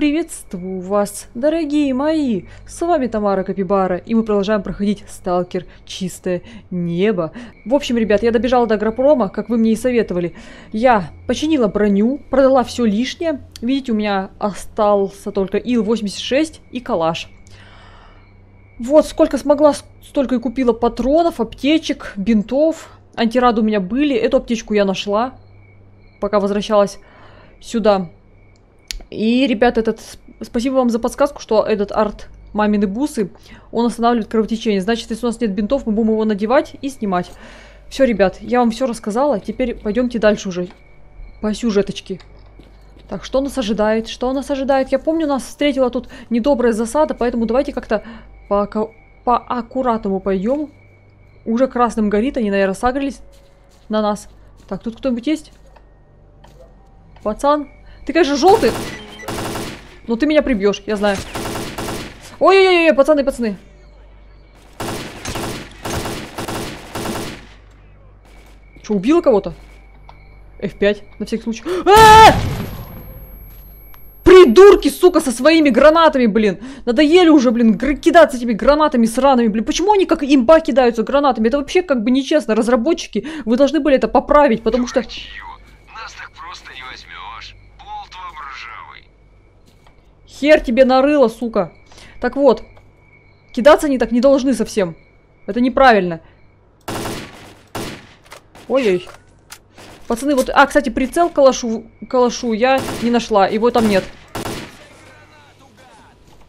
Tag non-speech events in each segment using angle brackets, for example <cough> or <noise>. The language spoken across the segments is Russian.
Приветствую вас, дорогие мои! С вами Тамара Капибара, и мы продолжаем проходить Сталкер Чистое Небо. В общем, ребят, я добежала до Агропрома, как вы мне и советовали. Я починила броню, продала все лишнее. Видите, у меня остался только Ил-86 и калаш. Вот, сколько смогла, столько и купила патронов, аптечек, бинтов. Антирады у меня были, эту аптечку я нашла, пока возвращалась сюда. И, ребят, этот... Спасибо вам за подсказку, что этот арт мамины бусы, он останавливает кровотечение. Значит, если у нас нет бинтов, мы будем его надевать и снимать. Все, ребят, я вам все рассказала. Теперь пойдемте дальше уже. По сюжеточке. Так, что нас ожидает? Что нас ожидает? Я помню, нас встретила тут недобрая засада, поэтому давайте как-то по, по аккуратному пойдем. Уже красным горит, они, наверное, сагрились на нас. Так, тут кто-нибудь есть? Пацан? Ты, конечно, желтый. Но ты меня прибьешь, я знаю. Ой-ой-ой, пацаны, пацаны. Что, убила кого-то? F5, на всякий случай. А -а -а! Придурки, сука, со своими гранатами, блин. Надоели уже, блин, кидаться этими гранатами сраными, блин. Почему они как имба кидаются гранатами? Это вообще как бы нечестно. Разработчики, вы должны были это поправить, потому что... Хер тебе нарыло, сука. Так вот. Кидаться они так не должны совсем. Это неправильно. Ой-ой. Пацаны, вот... А, кстати, прицел калашу, калашу я не нашла. Его там нет.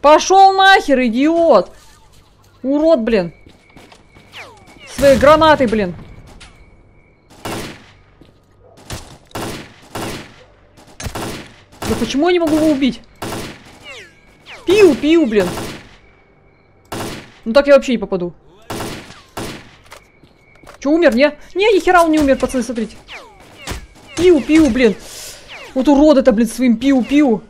Пошел нахер, идиот! Урод, блин. Своей гранатой, блин. Да почему я не могу его убить? Пиу, пиу, блин. Ну так я вообще не попаду. Че, умер, не? Не, ни хера он не умер, пацаны, смотрите. Пиу, пиу, блин. Вот уроды-то, блин, своим пиу-пиу.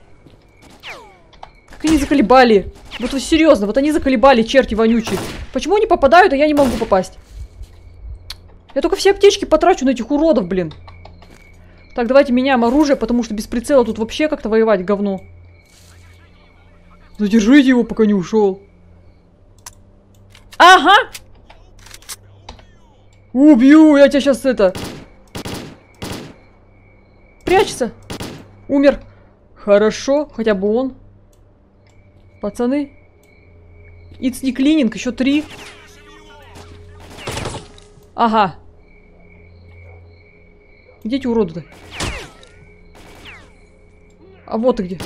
Как они заколебали. Вот, вот серьезно, вот они заколебали, черти вонючие. Почему они попадают, а я не могу попасть? Я только все аптечки потрачу на этих уродов, блин. Так, давайте меняем оружие, потому что без прицела тут вообще как-то воевать говно. Задержите его, пока не ушел. Ага! Убью, я тебя сейчас это... Прячется. Умер. Хорошо, хотя бы он. Пацаны. It's не клининг, еще три. Ага. Где эти уроды-то? А вот и где.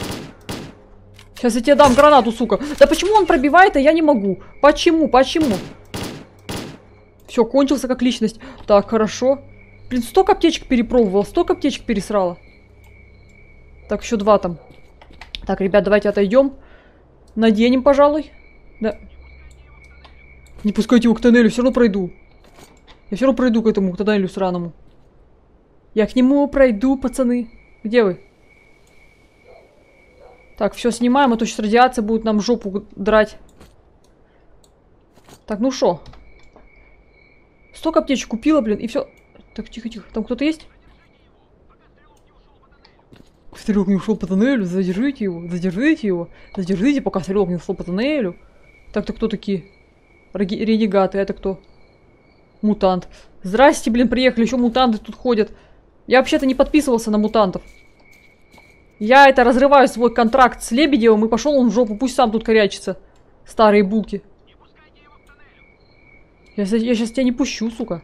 Сейчас я тебе дам гранату, сука. Да почему он пробивает, а я не могу? Почему? Почему? Все, кончился как личность. Так, хорошо. Блин, столько аптечек перепробовал, столько аптечек пересрала. Так, еще два там. Так, ребят, давайте отойдем. Наденем, пожалуй. Да. Не пускайте его к тоннелю, все равно пройду. Я все равно пройду к этому к тоннелю сраному. Я к нему пройду, пацаны. Где вы? Так, все снимаем, а то сейчас радиация будет нам жопу драть. Так, ну что? Столько аптечек купила, блин, и все. Так, тихо-тихо. Там кто-то есть? Стрелок не ушел по тоннелю, задержите его, задержите его, задержите, пока стрелок не ушел по тоннелю. Так-то кто такие? Ренегаты, это кто? Мутант. Здрасте, блин, приехали, еще мутанты тут ходят. Я вообще-то не подписывался на мутантов. Я это разрываю свой контракт с Лебедевым и пошел он в жопу. Пусть сам тут корячится. Старые булки. Я, я сейчас тебя не пущу, сука.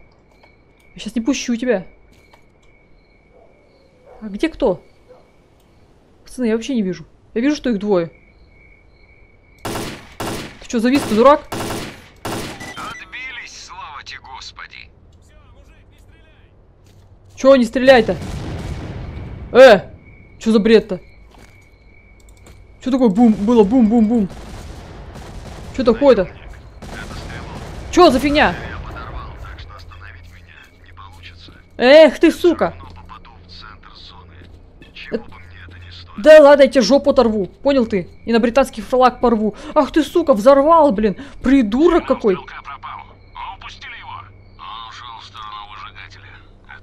Я сейчас не пущу тебя. А где кто? Пацаны, я вообще не вижу. Я вижу, что их двое. Ты что, завис, ты дурак? Отбились, слава тебе, Господи. Чего не стреляй-то? Э! Что за бред-то? Что такое бум? Было бум-бум-бум. Что такое-то? Что за фигня? Эх ты, сука! Это... Да ладно, я тебе жопу оторву. Понял ты? И на британский флаг порву. Ах ты, сука, взорвал, блин. Придурок какой.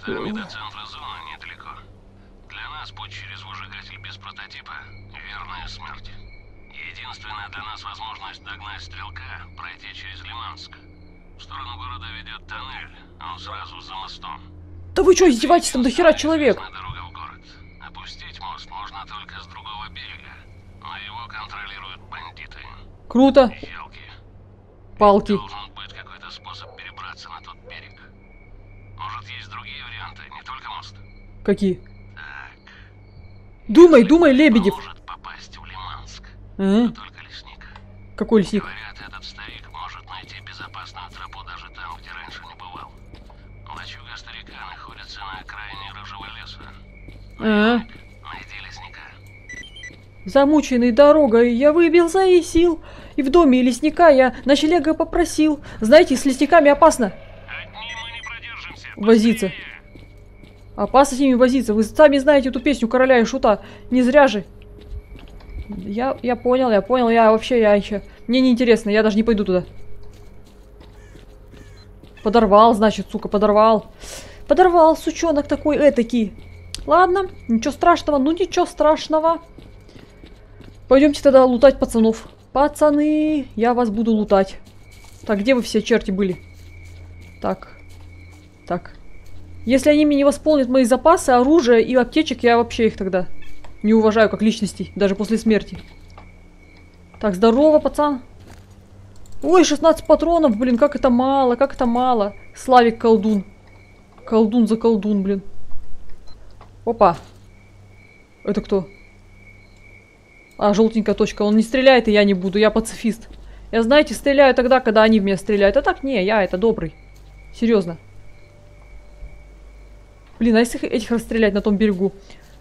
Там и до центра зоны недалеко. Для нас путь через выжигатель без прототипа — верная смерть. Единственная для нас возможность догнать стрелка — пройти через Лиманск. В сторону города ведет тоннель, а он сразу за мостом. Да вы что, издеваетесь, там до хера человек? Известная дорога в город. Опустить можно только с другого берега, но его контролируют бандиты. Круто. Елки. Палки. Должен быть какой-то способ перебраться на тот берег. Может, есть другие варианты, не только мост. Какие? Так, Думай, думай, Лебедев. может попасть в Лиманск. А? Только лесник. Какой лесник? Говорят, этот старик может найти безопасную тропу даже там, где раньше не бывал. Лачуга старика находится на окраине рыжего леса. А? Найди лесника. Замученный дорогой, я выбился из сил. И в доме лесника я ночлега попросил. Знаете, с лесниками опасно возиться. Опасно с ними возиться. Вы сами знаете эту песню короля и шута. Не зря же. Я, я понял, я понял. Я вообще, я еще... Мне не интересно, я даже не пойду туда. Подорвал, значит, сука, подорвал. Подорвал, сучонок такой, этакий. Ладно, ничего страшного, ну ничего страшного. Пойдемте тогда лутать пацанов. Пацаны, я вас буду лутать. Так, где вы все черти были? Так. Так. Если они мне не восполнят мои запасы, оружия и аптечек, я вообще их тогда не уважаю как личностей, даже после смерти. Так, здорово, пацан. Ой, 16 патронов, блин, как это мало, как это мало. Славик колдун. Колдун за колдун, блин. Опа. Это кто? А, желтенькая точка. Он не стреляет, и я не буду. Я пацифист. Я, знаете, стреляю тогда, когда они в меня стреляют. А так, не, я это добрый. Серьезно. Блин, а если этих расстрелять на том берегу?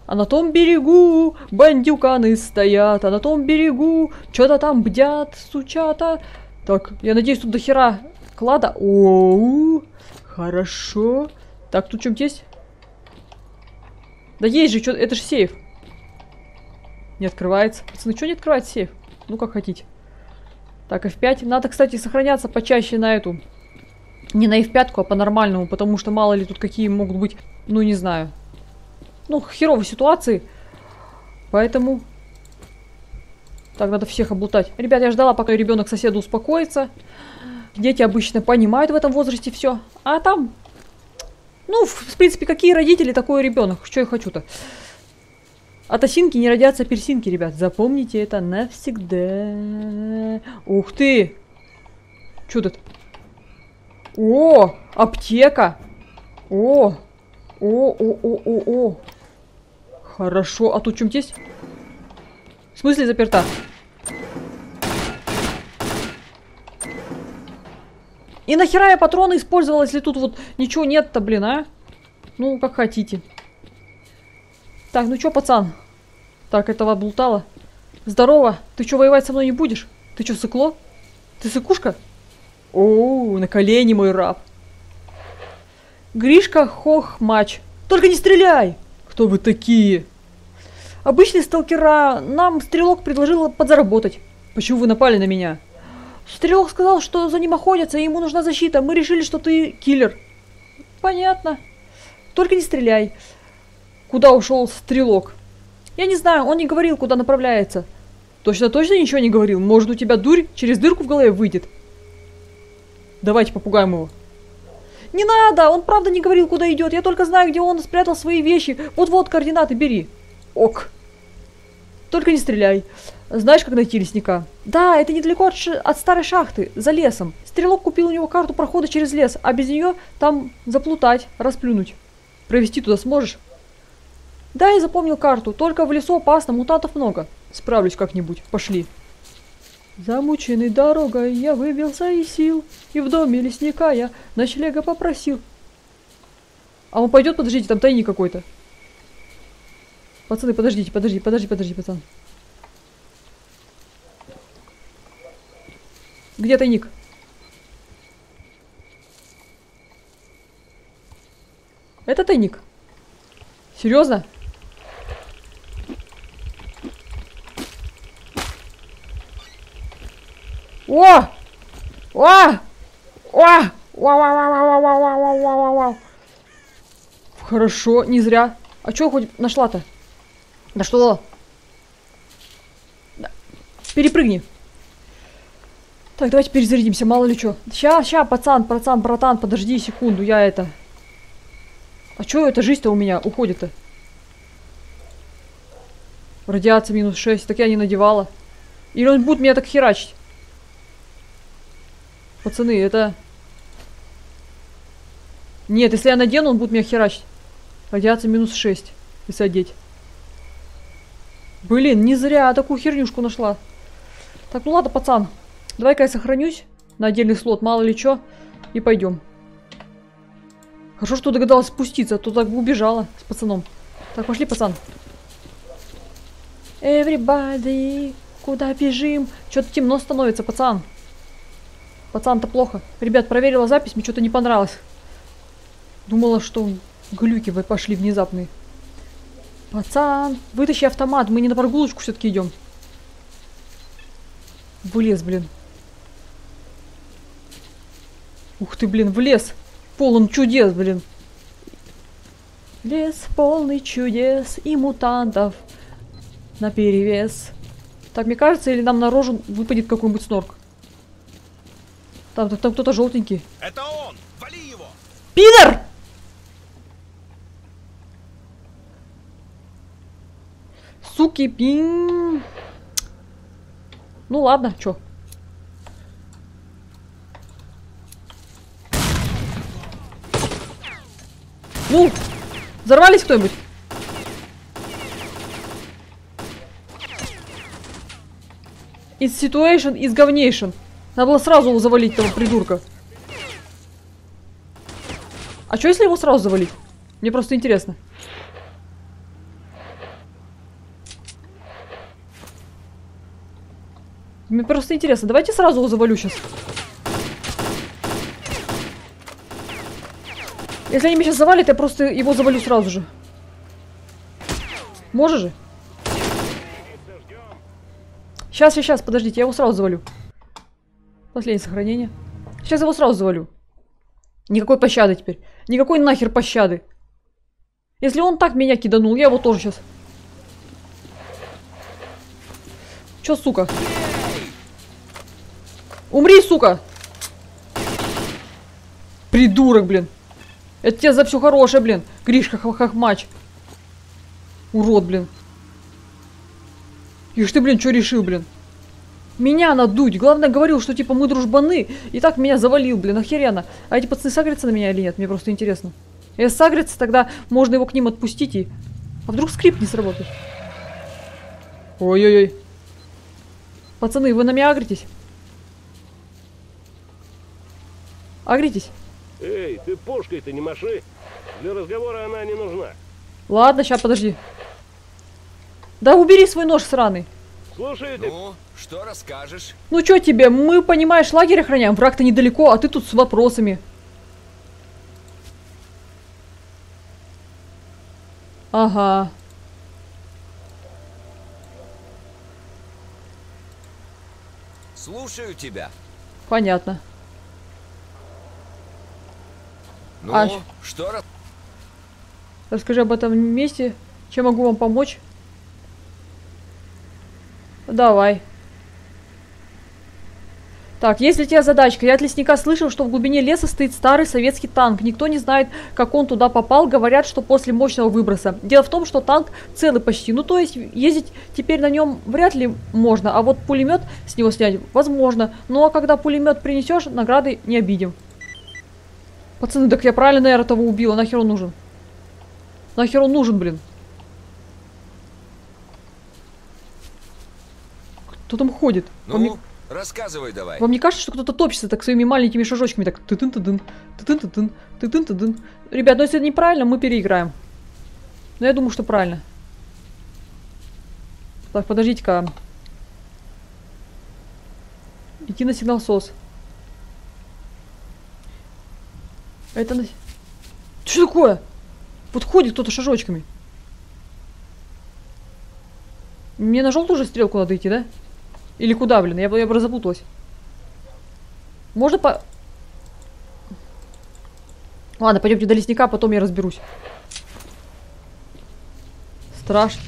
А на том берегу бандюканы стоят, а на том берегу что-то там бдят, сучата. Так, я надеюсь, тут до хера клада. Оу, хорошо. Так, тут что-нибудь есть? Да есть же, что это же сейф. Не открывается. Пацаны, что не открывается сейф? Ну, как хотите. Так, F5. Надо, кстати, сохраняться почаще на эту. Не на F5, а по-нормальному, потому что мало ли тут какие могут быть, ну, не знаю. Ну, херовые ситуации. Поэтому... Так, надо всех облутать. Ребят, я ждала, пока ребенок соседа успокоится. Дети обычно понимают в этом возрасте все. А там... Ну, в принципе, какие родители, такой ребенок. Что я хочу-то? От осинки не родятся персинки, ребят. Запомните это навсегда. Ух ты! Что тут? О, аптека. О, о, о, о, о, о. Хорошо. А тут что-нибудь есть? В смысле заперта? И нахера я патроны использовала, если тут вот ничего нет-то, блин, а? Ну, как хотите. Так, ну чё, пацан? Так, этого облутала. Здорово. Ты чё, воевать со мной не будешь? Ты чё, сыкло? Ты сыкушка? Оу, на колени, мой раб. Гришка Хох Мач. Только не стреляй! Кто вы такие? Обычные сталкера. Нам стрелок предложил подзаработать. Почему вы напали на меня? Стрелок сказал, что за ним охотятся, и ему нужна защита. Мы решили, что ты киллер. Понятно. Только не стреляй. Куда ушел стрелок? Я не знаю, он не говорил, куда направляется. Точно-точно ничего не говорил. Может, у тебя дурь через дырку в голове выйдет. Давайте попугаем его. Не надо, он правда не говорил, куда идет. Я только знаю, где он спрятал свои вещи. Вот-вот координаты бери. Ок. Только не стреляй. Знаешь, как найти лесника? Да, это недалеко от, ш- от старой шахты, за лесом. Стрелок купил у него карту прохода через лес, а без нее там заплутать, расплюнуть. Провести туда сможешь? Да, я запомнил карту. Только в лесу опасно, мутантов много. Справлюсь как-нибудь. Пошли. Замученный дорогой я выбился из сил, и в доме лесника я ночлега попросил. А он пойдет, подождите, там тайник какой-то. Пацаны, подождите, подожди, подожди, подожди, пацан. Где тайник? Это тайник. Серьезно? О! О! О! Вау, вау, вау, вау, вау, вау, вау, вау, вау. Хорошо, не зря. А чё хоть нашла-то? Да что? Да. Перепрыгни. Так, давайте перезарядимся, мало ли что. Ща, ща, пацан, пацан, братан, подожди секунду, я это... А чё эта жизнь-то у меня уходит-то? Радиация минус 6, так я не надевала. Или он будет меня так херачить? Пацаны, это... Нет, если я надену, он будет меня херачить. Радиация минус 6, если одеть. Блин, не зря такую хернюшку нашла. Так, ну ладно, пацан. Давай-ка я сохранюсь на отдельный слот, мало ли что. И пойдем. Хорошо, что догадалась спуститься, а то так бы убежала с пацаном. Так, пошли, пацан. Everybody, куда бежим? Что-то темно становится, пацан. Пацан-то плохо. Ребят, проверила запись, мне что-то не понравилось. Думала, что глюки вы пошли внезапные. Пацан, вытащи автомат, мы не на прогулочку все-таки идем. В лес, блин. Ух ты, блин, в лес. Полон чудес, блин. Лес полный чудес и мутантов на перевес. Так, мне кажется, или нам наружу выпадет какой-нибудь снорк. Там, там, там кто-то желтенький. Это он! Вали его! Пидор! Суки, пин. Ну ладно, чё. Ну, взорвались кто-нибудь? Из situation из говнейшн. Надо было сразу его завалить, того придурка. А что если его сразу завалить? Мне просто интересно. Мне просто интересно. Давайте сразу его завалю сейчас. Если они меня сейчас завалят, я просто его завалю сразу же. Можешь же? Сейчас, сейчас, подождите, я его сразу завалю. Последнее сохранение. Сейчас его сразу завалю. Никакой пощады теперь. Никакой нахер пощады. Если он так меня киданул, я его тоже сейчас. Чё, сука? Умри, сука! Придурок, блин. Это тебе за все хорошее, блин. Гришка Хохмач. Урод, блин. Ишь ты, блин, что решил, блин? Меня надуть. Главное, говорил, что типа мы дружбаны. И так меня завалил, блин, охеренно. А эти пацаны сагрятся на меня или нет? Мне просто интересно. Если сагрятся, тогда можно его к ним отпустить и... А вдруг скрипт не сработает? Ой-ой-ой. Пацаны, вы на меня агритесь? Агритесь? Эй, ты пушкой-то не маши. Для разговора она не нужна. Ладно, сейчас, подожди. Да убери свой нож сраный. Слушай, ты... Ну, что расскажешь? Ну чё тебе, мы, понимаешь, лагерь охраняем, враг-то недалеко, а ты тут с вопросами. Ага. Слушаю тебя. Понятно. Ну, А, что раз... Расскажи об этом месте. Чем могу вам помочь? Давай. Так, есть у тебя задачка? Я от лесника слышал, что в глубине леса стоит старый советский танк. Никто не знает, как он туда попал. Говорят, что после мощного выброса. Дело в том, что танк целый почти. Ну, то есть, ездить теперь на нем вряд ли можно. А вот пулемет с него снять возможно. Ну, а когда пулемет принесешь, награды не обидим. Пацаны, так я правильно, наверное, того убила. Нахер он нужен? Нахер он нужен, блин? Кто там ходит? Ну, рассказывай давай. вам не кажется, что кто-то топчется так своими маленькими шажочками, так ты тын ты дын ты тын ты дын ты тын ты Ребят, ну если это неправильно, мы переиграем. Но я думаю, что правильно. Так, подождите-ка. Идти на сигнал СОС. Это на... Что такое? Вот ходит кто-то шажочками. Мне на желтую же стрелку надо идти, да? Или куда, блин? Я я бы запуталась. Можно по... Ладно, пойдемте до лесника, а потом я разберусь. Страшно.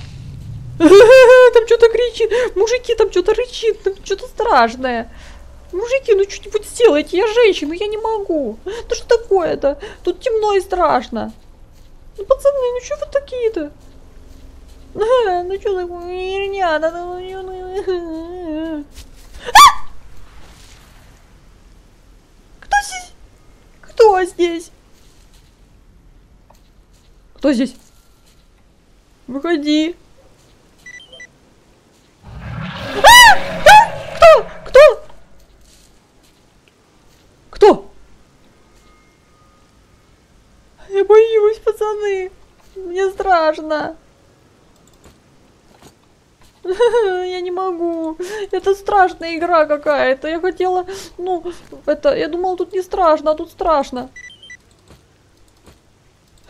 <laughs> Там что-то кричит. Мужики, там что-то рычит. Там что-то страшное. Мужики, ну что-нибудь сделайте. Я женщина, я не могу. Ну что такое-то? Тут темно и страшно. Ну, пацаны, ну что вы такие-то? <laughs> Ну что такое? Херня, надо... <laughs> А! Кто здесь? Кто здесь? Кто здесь? Выходи. А! Кто? Кто? Кто? Я боюсь, пацаны. Мне страшно. <laughs> Я не могу. Это страшная игра какая-то. Я хотела, ну, это, я думала, тут не страшно, а тут страшно.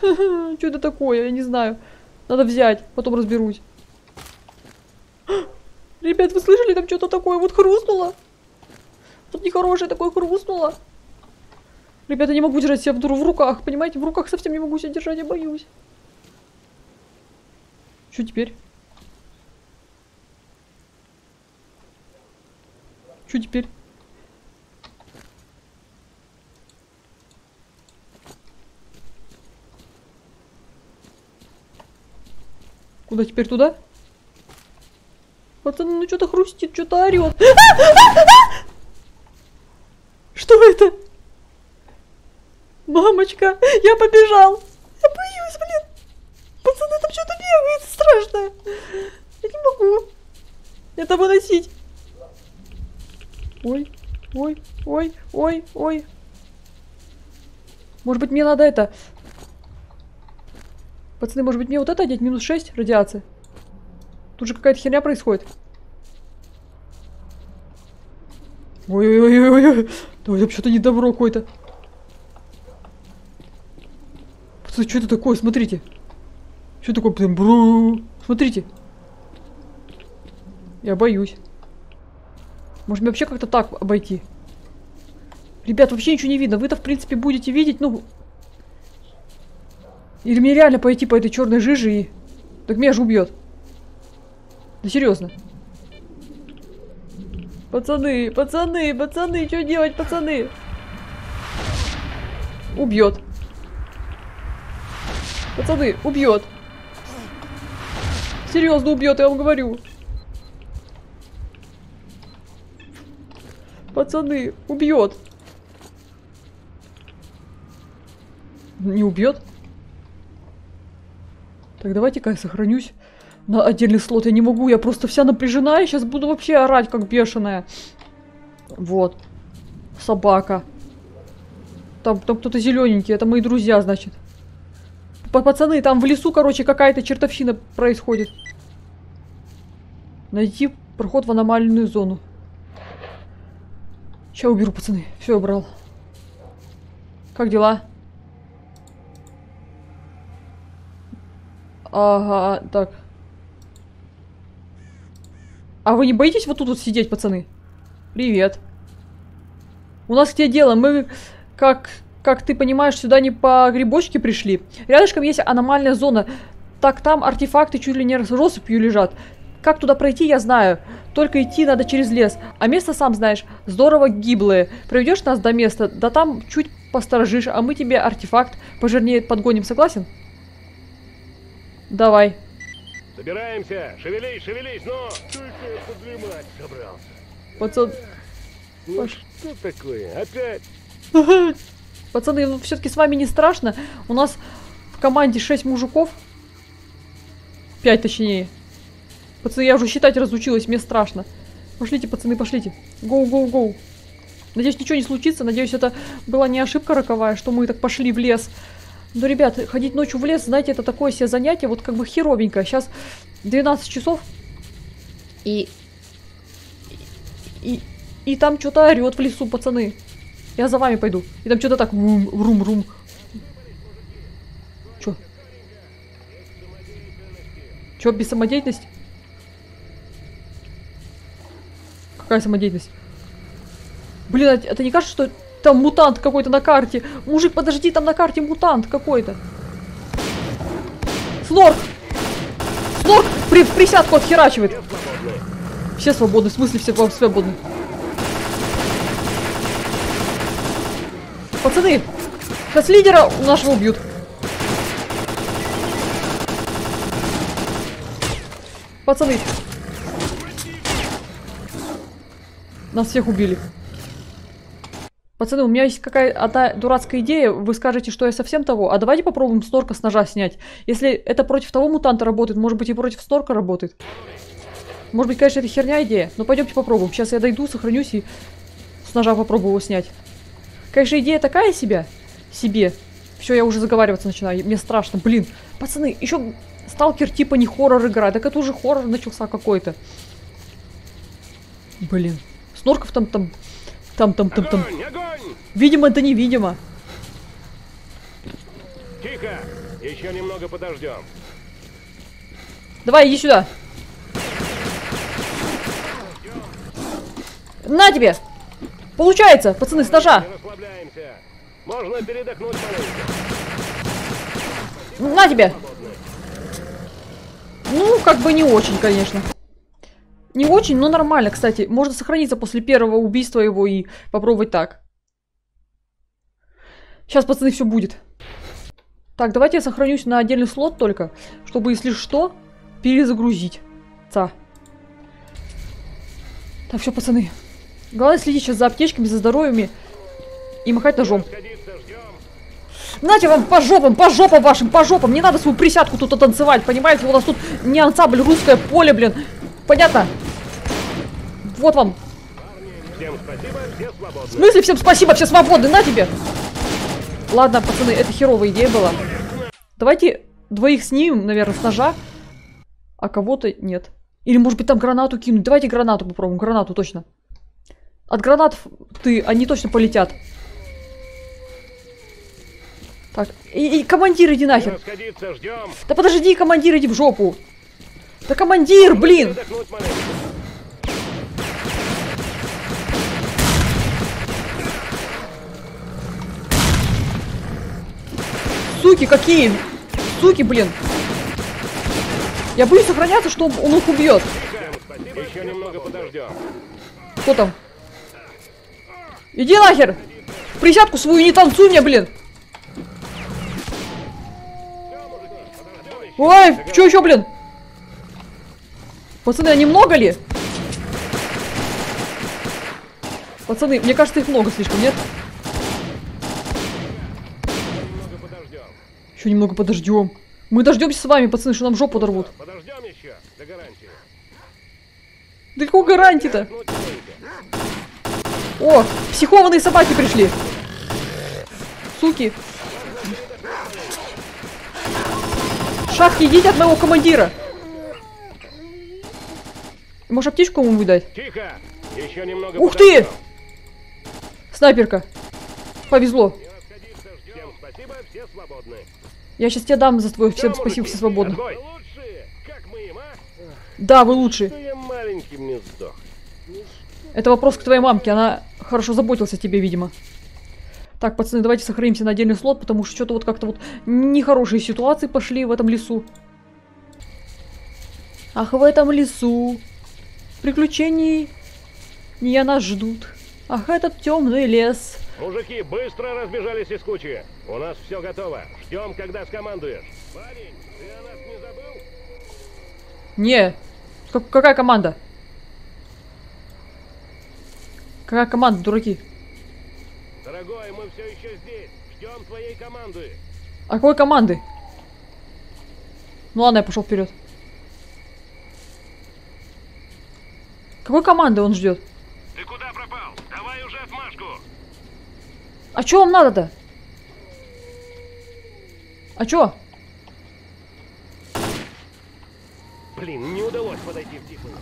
<laughs> Что это такое? Я не знаю. Надо взять, потом разберусь. <gasps> Ребят, вы слышали, там что-то такое вот хрустнуло? Тут нехорошее такое хрустнуло. Ребята, не могу держать себя в руках, понимаете? В руках совсем не могу себя держать, я боюсь. Что теперь? Что теперь? Куда теперь туда? Пацаны, ну что-то хрустит, что-то орет. Что это? Мамочка, я побежал. Я боюсь, блин. Пацаны, там что-то бегает страшное. Я не могу это выносить. Ой, ой, ой, ой, ой. Может быть, мне надо это... Пацаны, может быть, мне вот это одеть? Минус 6 радиация. Тут же какая-то херня происходит. Ой-ой-ой-ой-ой. Да это что-то недобро какое-то. Пацаны, что это такое? Смотрите. Что такое? Блин, бру. Смотрите. Я боюсь. Может, мне вообще как-то так обойти? Ребят, вообще ничего не видно. Вы-то, в принципе, будете видеть, ну... Или мне реально пойти по этой черной жиже и... Так меня же убьет. Да серьезно. Пацаны, пацаны, пацаны, что делать, пацаны? Убьет. Пацаны, убьет. Серьезно убьет, я вам говорю. Пацаны, убьет. Не убьет? Так, давайте-ка я сохранюсь на отдельный слот. Я не могу, я просто вся напряжена. Я сейчас буду вообще орать, как бешеная. Вот. Собака. Там, там кто-то зелененький. Это мои друзья, значит. Пацаны, там в лесу, короче, какая-то чертовщина происходит. Найти проход в аномальную зону. Сейчас уберу, пацаны. Все, убрал. Как дела? Ага, так. А вы не боитесь вот тут вот сидеть, пацаны? Привет. У нас к тебе дело. Мы, как, как ты понимаешь, сюда не по грибочке пришли. Рядышком есть аномальная зона. Так там артефакты чуть ли не россыпью лежат. Как туда пройти, я знаю. Только идти надо через лес. А место, сам знаешь, здорово гиблое. Проведешь нас до места, да там чуть посторожишь, а мы тебе артефакт пожирнее подгоним, согласен? Давай. Собираемся. Шевелись, шевелись, но... Только подремать собрался. Пацан... Ну Паш. что такое? Опять? <laughs> Пацаны, ну все-таки с вами не страшно. У нас в команде 6 мужиков. 5 точнее. Пацаны, я уже считать разучилась, мне страшно. Пошлите, пацаны, пошлите. Гоу, гоу, гоу. Надеюсь, ничего не случится. Надеюсь, это была не ошибка роковая, что мы так пошли в лес. Но, ребят, ходить ночью в лес, знаете, это такое себе занятие, вот как бы херовенько. Сейчас 12 часов. И... И... И там что-то орет в лесу, пацаны. Я за вами пойду. И там что-то так рум-рум. Чё? Чё, без самодеятельности? Какая самодеятельность? Блин, а это не кажется, что там мутант какой-то на карте? Мужик, подожди, там на карте мутант какой-то. Снорк! Снорк! при, присядку отхерачивает. Все свободны, в смысле все свободны. Пацаны, сейчас лидера нашего убьют. Пацаны. Нас всех убили. Пацаны, у меня есть какая-то дурацкая идея. Вы скажете, что я совсем того. А давайте попробуем снорка с ножа снять. Если это против того мутанта работает, может быть и против снорка работает. Может быть, конечно, это херня идея. Но пойдемте попробуем. Сейчас я дойду, сохранюсь и с ножа попробую его снять. Конечно, идея такая себя. Себе. Все, я уже заговариваться начинаю. Мне страшно. Блин, пацаны, еще сталкер типа не хоррор игра. Так это уже хоррор начался какой-то. Блин. Снорков там там там, там, там, там. Огонь, огонь! Видимо, это невидимо. Тихо! Еще немного подождем. Давай, иди сюда. На тебе! Получается, пацаны, с ножа. Можно передохнуть маленько. На тебе! Ну, как бы не очень, конечно. Не очень, но нормально, кстати. Можно сохраниться после первого убийства его и попробовать так. Сейчас, пацаны, все будет. Так, давайте я сохранюсь на отдельный слот только, чтобы, если что, перезагрузить. Ца. Так, все, пацаны. Главное следить сейчас за аптечками, за здоровьями и махать ножом. Нате вам по жопам, по жопам вашим, по жопам. Не надо свою присядку тут танцевать, понимаете? У нас тут не ансамбль, русское поле, блин. Понятно? Вот вам. Всем спасибо, все В свободны. смысле всем спасибо, все свободны, на тебе. Ладно, пацаны, это херовая идея была. Давайте двоих снимем, наверное, с ножа, а кого-то нет. Или, может быть, там гранату кинуть. Давайте гранату попробуем, гранату точно. От гранат ты, они точно полетят. Так, и, и командир, иди нахер. Да подожди, командир, иди в жопу. Да командир, блин. Суки какие! Суки, блин! Я боюсь сохраняться, что он их убьет. Еще немного подождем. Кто там? Иди нахер! Присядку свою не танцуй мне, блин! Ой, что еще, блин? Пацаны, а немного ли? Пацаны, мне кажется, их много слишком, нет? Еще немного подождем. Мы дождемся с вами, пацаны, что нам жопу дорвут. Подождем еще. До гарантии. Да какой гарантии-то? О, психованные собаки пришли. Суки. Шахти, идите от моего командира. Может, аптечку ему выдать? Тихо. Еще немного Ух ты! подождем. Снайперка. Повезло. Всем спасибо, все свободны. Я сейчас тебе дам за твой всем Всё, спасибо, все свободны. Отбой. А? Да, вы лучшие. Это вопрос к твоей мамке, она хорошо заботилась о тебе, видимо. Так, пацаны, давайте сохранимся на отдельный слот, потому что что-то вот как-то вот нехорошие ситуации пошли в этом лесу. Ах, в этом лесу приключений не нас ждут. Ах, этот темный лес. Мужики, быстро разбежались из кучи. У нас все готово. Ждем, когда скомандуешь. Парень, ты о нас не забыл? Не, Как- какая команда? Какая команда, дураки? Дорогой, мы все еще здесь. Ждем твоей команды. А какой команды? Ну ладно, я пошел вперед. Какой команды он ждет? Ты куда пропал? Давай уже отмашку. А чё вам надо-то? А чё? Блин, не удалось подойти в тихую.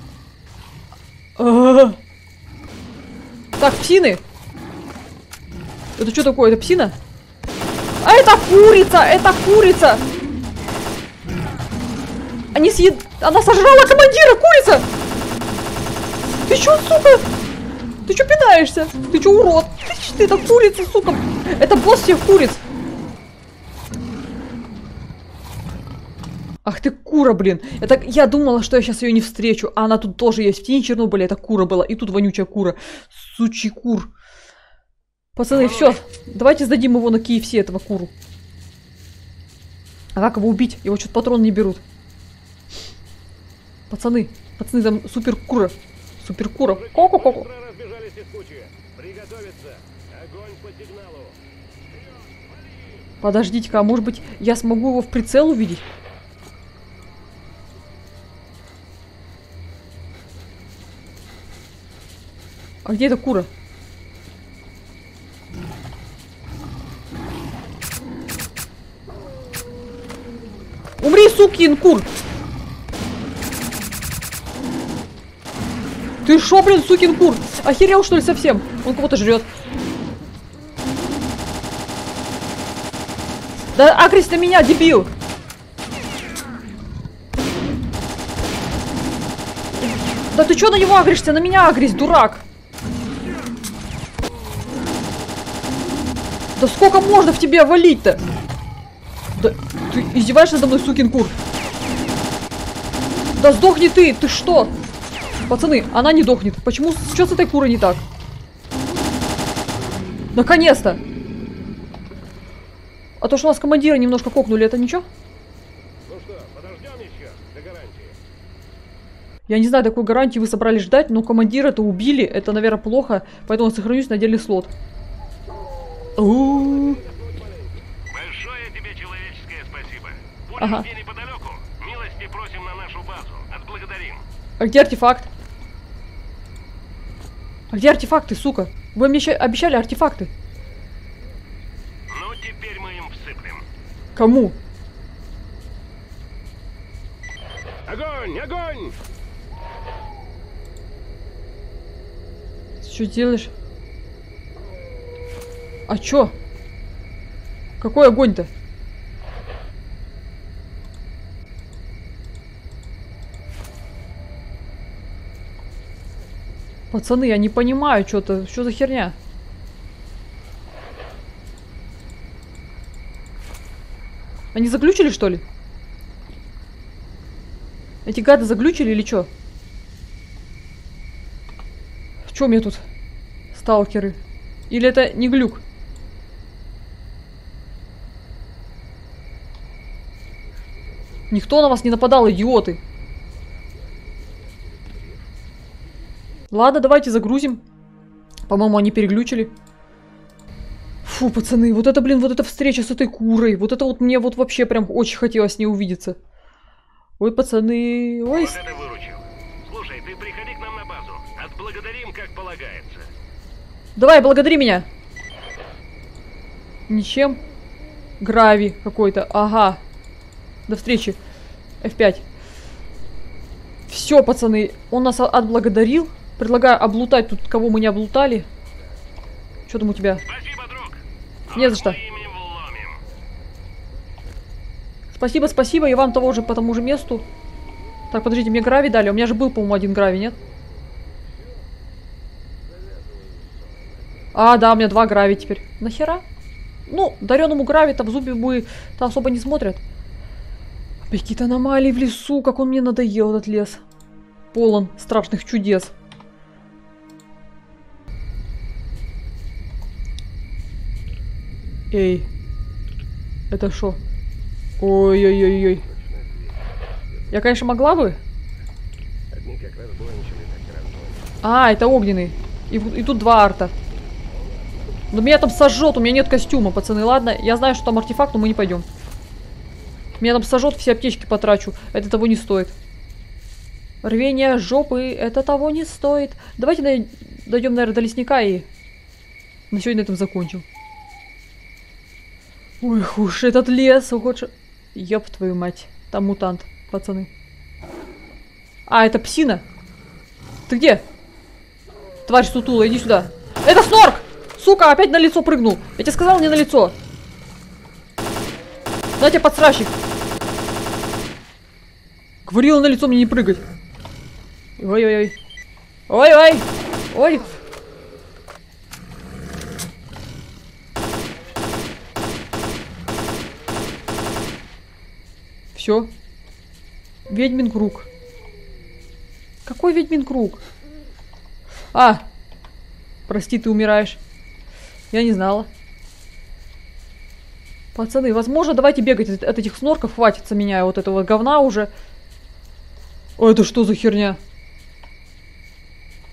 Так, псины. Это что такое? Это псина? А это курица! Это курица! Они съед... Она сожрала командира! Курица! Ты чё, сука? Ты чё пинаешься? Ты чё, урод? Ты, ч- ты это курица, сука! Это босс всех куриц! Ах ты кура, блин. Это я думала, что я сейчас ее не встречу. А она тут тоже есть. В тени Чернобыля это кура была. И тут вонючая кура. Сучий кур. Пацаны, все. Давайте сдадим его на KFC, этого куру. А как его убить? Его что-то патрон не берут. Пацаны, пацаны, там супер кура. Супер кура. Ко-ко-ко. Быстро разбежались из кучи. Приготовиться. Огонь по сигналу. Подождите-ка, а может быть я смогу его в прицел увидеть? А где эта кура? Умри, сукин кур! Ты шо, блин, сукин кур? Охерел, что ли, совсем? Он кого-то жрет. Да агрись на меня, дебил! Да ты чё на него агришься? На меня агрись, дурак! Да сколько можно в тебя валить-то? Да ты издеваешься надо мной, сукин кур? Да сдохни ты! Ты что? Пацаны, она не дохнет. Почему? Что с этой курой не так? Наконец-то! А то, что у нас командира немножко кокнули, это ничего? Ну что, подождем еще до гарантии. Я не знаю, такой гарантии вы собрались ждать, но командира-то убили. Это, наверное, плохо. Поэтому сохранюсь на отдельный слот. Большое тебе человеческое спасибо. Будешь Ага. неподалеку, милости просим на нашу базу. Отблагодарим. А где артефакт? А где артефакты, сука? Вы мне ща обещали артефакты. Ну, теперь мы им всыплем. Кому? Огонь! Огонь! Что делаешь? А чё? Какой огонь-то? Пацаны, я не понимаю, что-то, что за херня? Они заглючили, что ли? Эти гады заглючили или что? Что у меня тут? Сталкеры. Или это не глюк? Никто на вас не нападал, идиоты. Ладно, давайте загрузим. По-моему, они переглючили. Фу, пацаны, вот это, блин, вот эта встреча с этой курой. Вот это вот мне вот вообще прям очень хотелось с ней увидеться. Ой, пацаны, ой, Вот это выручил. Слушай, ты приходи к нам на базу. Отблагодарим, как полагается. Давай, благодари меня. Ничем. Грави какой-то. Ага. До встречи. F5. Все, пацаны. Он нас отблагодарил. Предлагаю облутать тут, кого мы не облутали. Что там у тебя? Спасибо, друг. Не за что. Спасибо, спасибо. И вам того же по тому же месту. Так, подождите, мне грави дали. У меня же был, по-моему, один грави, нет? А, да, у меня два грави теперь. Нахера? Ну, дареному грави там в зубе бы то особо не смотрят. Какие-то аномалии в лесу, как он мне надоел, этот лес. Полон страшных чудес. Эй, это что? Ой-ой-ой-ой. Я, конечно, могла бы. А, это огненный. И, и тут два арта. Но меня там сожжет, у меня нет костюма, пацаны. Ладно, я знаю, что там артефакт, но мы не пойдем. Меня там сожжет, все аптечки потрачу. Это того не стоит. Рвение жопы, это того не стоит. Давайте дойдем, наверное, до лесника и на сегодня на этом закончим. Ой, уж этот лес, уходишь. Ёб твою мать. Там мутант, пацаны. А, это псина. Ты где? Тварь сутула, иди сюда. Это снорк! Сука, опять на лицо прыгнул. Я тебе сказал, не на лицо. На тебе подсращик. Говорила на лицо мне не прыгать. Ой-ой-ой. Ой-ой. Ой. Все. Ведьмин круг. Какой ведьмин круг? А! Прости, ты умираешь. Я не знала. Пацаны, возможно, давайте бегать от, этих снорков, хватится меня вот этого говна уже. А это что за херня?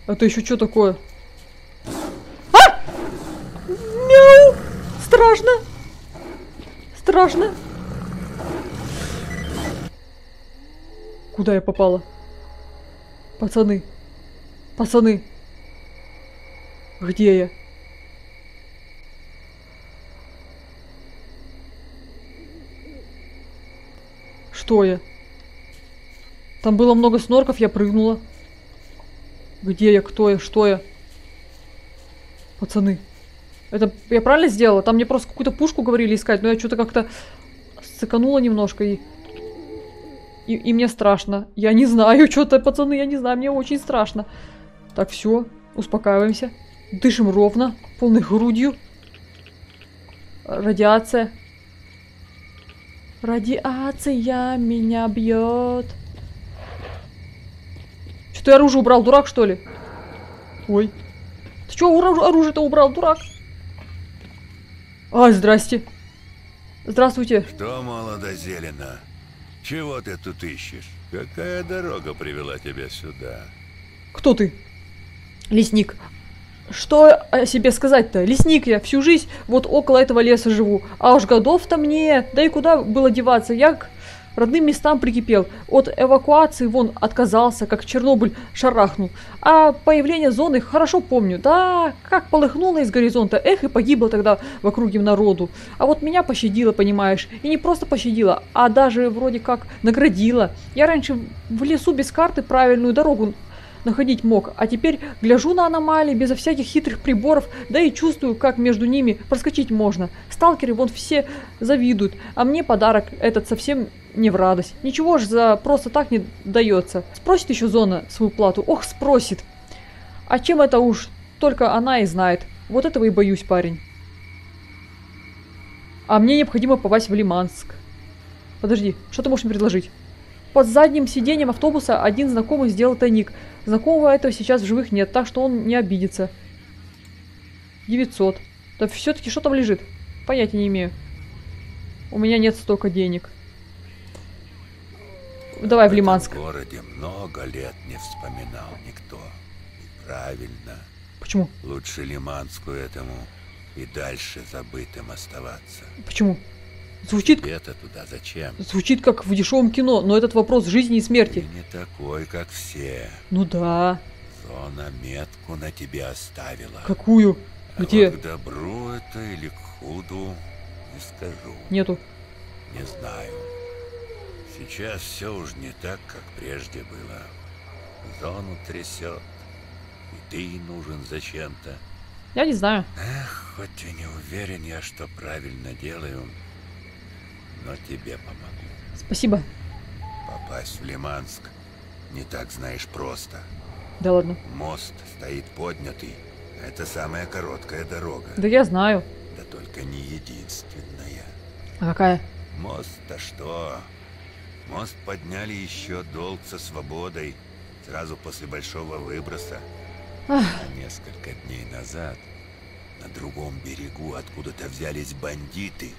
Это еще что такое? А! Мяу! Страшно! Страшно! Куда я попала? Пацаны. Пацаны. Где я? Что я? Там было много снорков, я прыгнула. Где я? Кто я? Что я? Пацаны. Это я правильно сделала? Там мне просто какую-то пушку говорили искать, но я что-то как-то сыканула немножко и... и... И мне страшно. Я не знаю, <laughs> что-то, пацаны, я не знаю, мне очень страшно. Так, все, успокаиваемся. Дышим ровно, полной грудью. Радиация. Радиация меня бьет. Что ты оружие убрал, дурак, что ли? Ой. Ты что оружие-то убрал, дурак? А, здрасте. Здравствуйте. Что, молодо зелено? Чего ты тут ищешь? Какая дорога привела тебя сюда? Кто ты? Лесник. Что о себе сказать-то? Лесник я, всю жизнь вот около этого леса живу. А уж годов-то мне, да и куда было деваться? Я родным местам прикипел. От эвакуации вон отказался, как Чернобыль шарахнул. А появление зоны хорошо помню. Да, как полыхнуло из горизонта. Эх, и погибло тогда в округе народу. А вот меня пощадило, понимаешь. И не просто пощадило, а даже вроде как наградила. Я раньше в лесу без карты правильную дорогу находить мог, а теперь гляжу на аномалии безо всяких хитрых приборов, да и чувствую, как между ними проскочить можно. Сталкеры вон все завидуют, а мне подарок этот совсем не в радость. Ничего ж за просто так не дается. Спросит еще зона свою плату. Ох, спросит. А чем это уж только она и знает. Вот этого и боюсь, парень. А мне необходимо попасть в Лиманск. Подожди, что ты можешь мне предложить? Под задним сиденьем автобуса один знакомый сделал тайник. Знакомого этого сейчас в живых нет, так что он не обидится. 900. Да все-таки что там лежит? Понятия не имею. У меня нет столько денег. Давай в Лиманск. В городе много лет не вспоминал никто. И правильно. Почему? Лучше Лиманску этому и дальше забытым оставаться. Почему? Звучит... Это туда зачем? Звучит как в дешевом кино, но этот вопрос жизни и смерти. Ты не такой, как все. Ну да. Зона метку на тебе оставила. Какую? А Где? Вот к добру это или к худу, не скажу. Нету. Не знаю. Сейчас все уж не так, как прежде было. Зону трясет. И ты нужен зачем-то. Я не знаю. Эх, хоть и не уверен я, что правильно делаю, но тебе помогу. Спасибо. Попасть в Лиманск не так, знаешь, просто. Да ладно. Мост стоит поднятый. Это самая короткая дорога. Да я знаю. Да только не единственная. А какая? Мост-то что? Мост подняли еще долг со свободой, сразу после большого выброса. Ах. А несколько дней назад на другом берегу откуда-то взялись бандиты.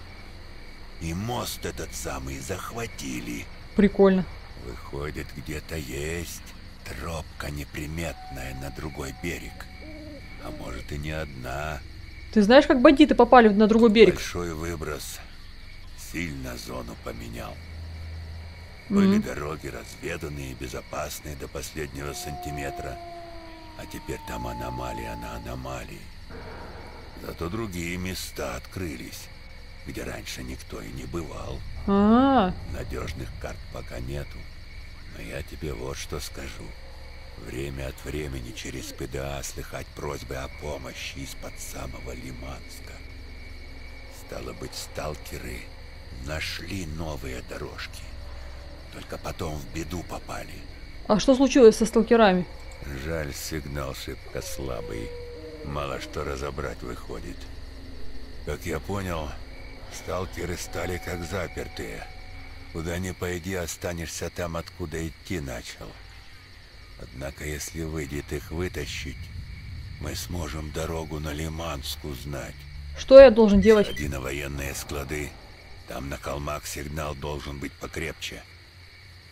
И мост этот самый захватили. Прикольно. Выходит, где-то есть тропка неприметная на другой берег. А может и не одна. Ты знаешь, как бандиты попали на другой берег? Большой выброс сильно зону поменял. Были Мгм. дороги разведанные и безопасные до последнего сантиметра. А теперь там аномалия на аномалии. Зато другие места открылись, где раньше никто и не бывал. А, Надежных карт пока нету. Но я тебе вот что скажу. Время от времени через ПДА слыхать просьбы о помощи из-под самого Лиманска. Стало быть, сталкеры нашли новые дорожки. Только потом в беду попали. а что случилось со сталкерами? Жаль, сигнал шибко слабый. Мало что разобрать выходит. Как я понял, сталкеры стали как запертые. Куда ни пойди, останешься там, откуда идти начал. Однако, если выйдет их вытащить, мы сможем дорогу на Лиманску знать. Что я должен делать? Сходи на военные склады. Там на холмах сигнал должен быть покрепче.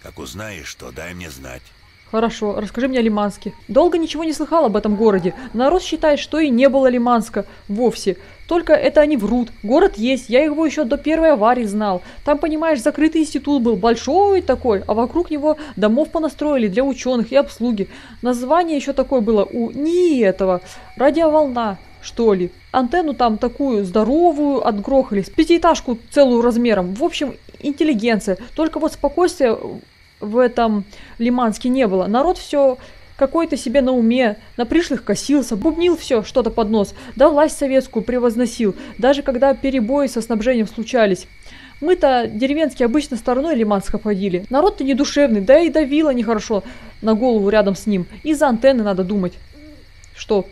Как узнаешь, что дай мне знать. Хорошо, расскажи мне о Лиманске. Долго ничего не слыхал об этом городе. Народ считает, что и не было Лиманска вовсе. Только это они врут. Город есть, я его еще до первой аварии знал. Там, понимаешь, закрытый институт был, большой такой, а вокруг него домов понастроили для ученых и обслуги. Название еще такое было у не этого. Радиоволна, что ли. Антенну там такую здоровую отгрохали, с пятиэтажку целую размером. В общем, интеллигенция. Только вот спокойствия в этом Лиманске не было. Народ все какой-то себе на уме, на пришлых косился, бубнил все что-то под нос, да власть советскую превозносил, даже когда перебои со снабжением случались. Мы-то деревенские обычно стороной Лиманск обходили. Народ-то недушевный, да и давило нехорошо на голову рядом с ним. Из-за антенны надо думать. Что?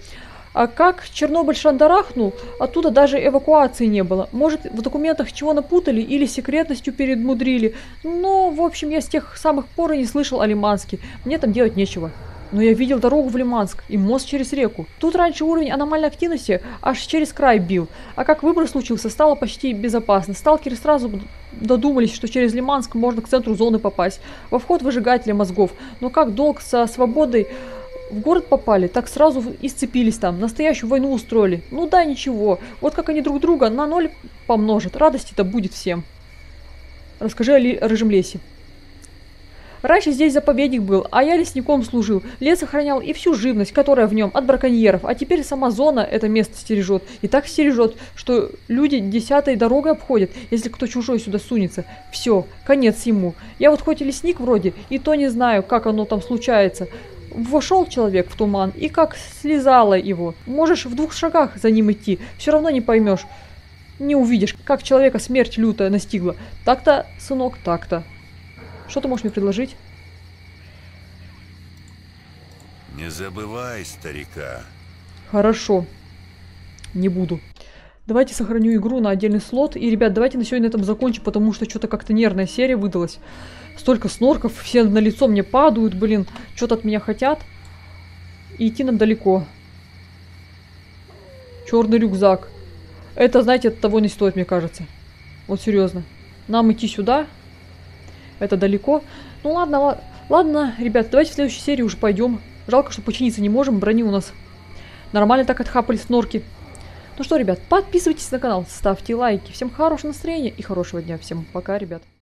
А как Чернобыль шандарахнул, оттуда даже эвакуации не было. Может, в документах чего напутали или секретностью передмудрили. Но, в общем, я с тех самых пор и не слышал о Лиманске. Мне там делать нечего. Но я видел дорогу в Лиманск и мост через реку. Тут раньше уровень аномальной активности аж через край бил. А как выбор случился, стало почти безопасно. Сталкеры сразу додумались, что через Лиманск можно к центру зоны попасть. Во вход выжигателя мозгов. Но как долг со свободой в город попали, так сразу и сцепились там, настоящую войну устроили. Ну да, ничего, вот как они друг друга на ноль помножат, радости-то будет всем. Расскажи о рыжем лесе. Раньше здесь заповедник был, а я лесником служил. Лес охранял и всю живность, которая в нем, от браконьеров. А теперь сама зона это место стережет. И так стережет, что люди десятой дорогой обходят, если кто чужой сюда сунется. Все, конец ему. Я вот хоть и лесник вроде, и то не знаю, как оно там случается. Вошел человек в туман, и как слезало его. Можешь в двух шагах за ним идти, все равно не поймешь. Не увидишь, как человека смерть лютая настигла. Так-то, сынок, так-то. Что ты можешь мне предложить? Не забывай старика. Хорошо. Не буду. Давайте сохраню игру на отдельный слот. И, ребят, давайте на сегодня на этом закончим, потому что что-то как-то нервная серия выдалась. Столько снорков, все на лицо мне падают, блин. Что-то от меня хотят. И идти нам далеко. Черный рюкзак. Это, знаете, от того не стоит, мне кажется. Вот серьезно. Нам идти сюда. Это далеко. Ну ладно, ладно, ребят, давайте в следующей серии уже пойдем. Жалко, что починиться не можем, брони у нас нормально так отхапали снорки. Ну что, ребят, подписывайтесь на канал, ставьте лайки. Всем хорошего настроения и хорошего дня. Всем пока, ребят.